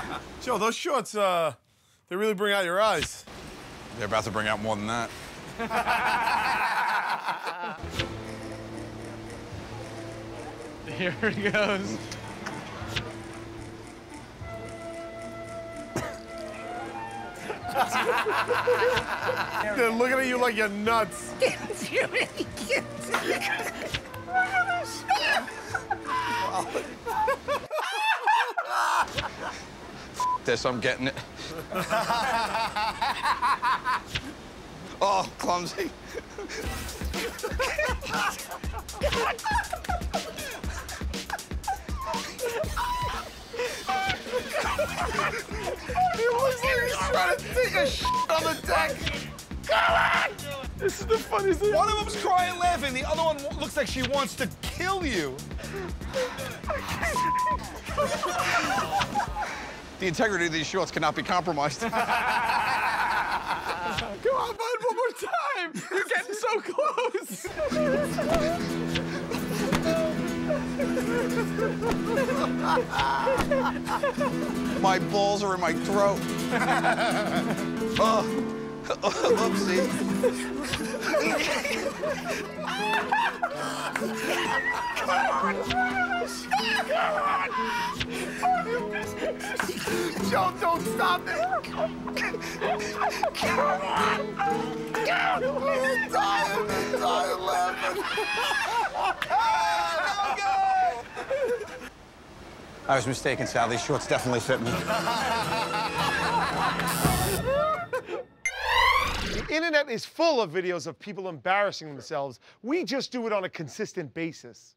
Joe, those shorts, uh, they really bring out your eyes. They're about to bring out more than that. Here it goes. They're looking at you like you're nuts. This, I'm getting it. oh, clumsy. It looks like trying to take a shit on the deck. This is the funniest thing. One of them's crying laughing, the other one looks like she wants to kill you. The integrity of these shorts cannot be compromised. Come on, bud, one more time. You're getting so close. my balls are in my throat. oh, oopsie. Joe, don't stop it. Come on. I'm dying, I'm dying laughing. I was mistaken, Sal. These shorts definitely fit me. The internet is full of videos of people embarrassing themselves. We just do it on a consistent basis.